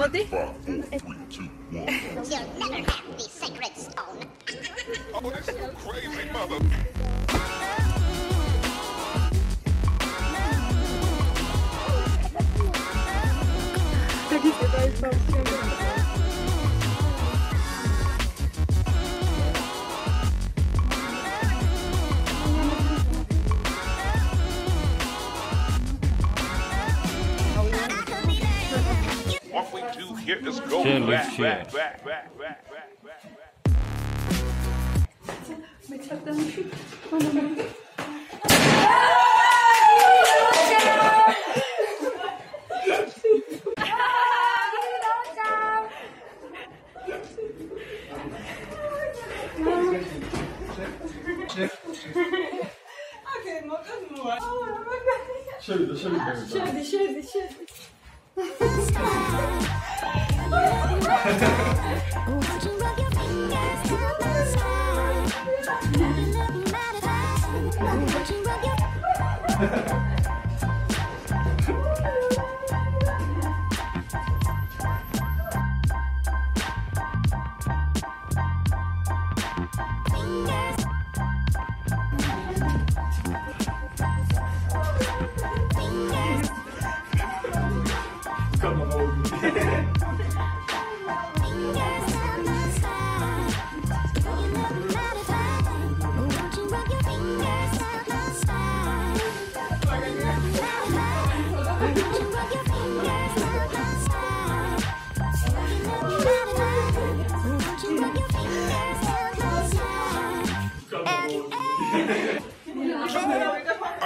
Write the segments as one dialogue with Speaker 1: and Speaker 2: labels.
Speaker 1: Vad det?
Speaker 2: You'll never have the sacred stone.
Speaker 3: Oh, this crazy mother. What we do here is go
Speaker 4: Chill,
Speaker 3: back,
Speaker 4: chill.
Speaker 3: back, back, back, back, back, back, back.
Speaker 1: Şöyle şöyle şöyle. Ha ha ha.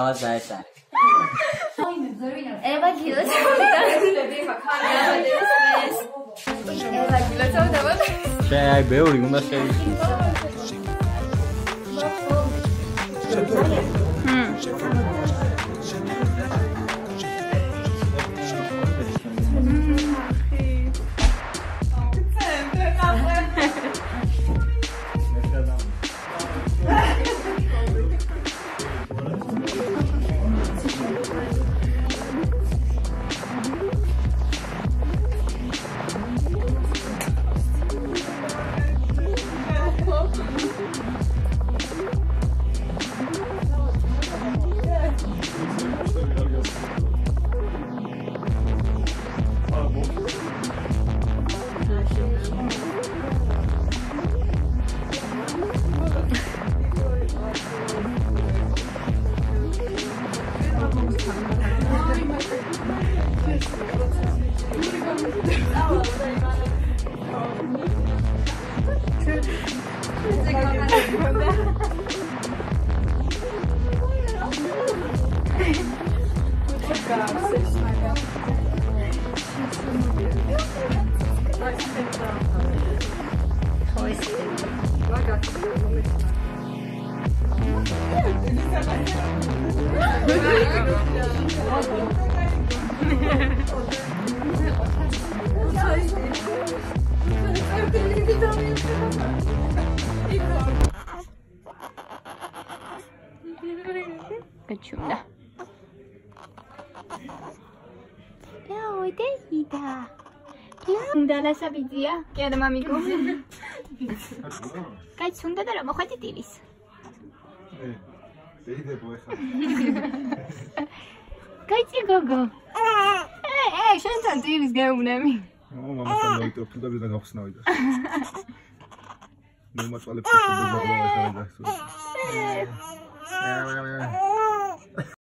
Speaker 4: आवाज जायचा एवा kilo चौदा भेव
Speaker 3: घेऊन
Speaker 5: बसली Kaçıyorum da. მოვიდე იდა. უნდა დასაბიძია, კი არა მამიკო. კაი, უნდა და რა მოხვედი დილის.
Speaker 2: ეიდებო ეხა.
Speaker 5: კაი, გოგო. ე, შენთან დილის გეუბნები.
Speaker 2: ო, მამასთან მოიტოფლდა და გავხსნავიდა. მომაწვალებს შეგიძლია გავახსნავდა.